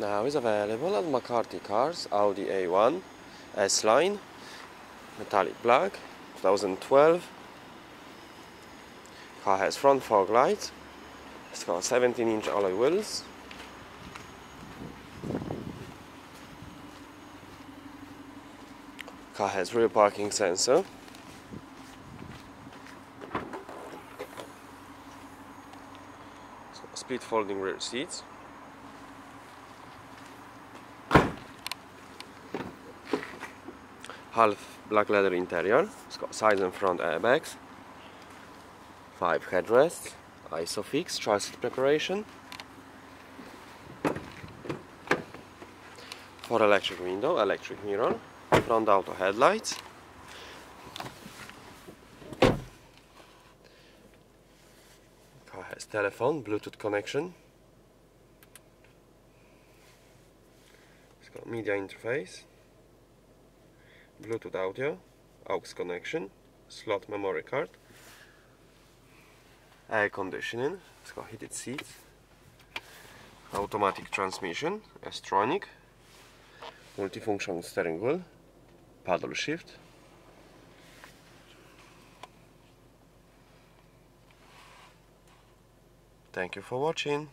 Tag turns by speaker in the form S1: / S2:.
S1: Now is available at McCarthy Cars Audi A1 S-Line metallic black 2012 car has front fog lights. It's got 17 inch alloy wheels. Car has rear parking sensor. Split folding rear seats half black leather interior. It's got side and front airbags, five headrests, ISOFIX, tri-seat preparation, four electric window, electric mirror, front auto headlights, car has telephone, Bluetooth connection, it's got media interface, Bluetooth audio, aux connection, slot memory card, air conditioning, it's got heated seats, automatic transmission, S-tronic, multifunction steering wheel, paddle shift, Thank you for watching.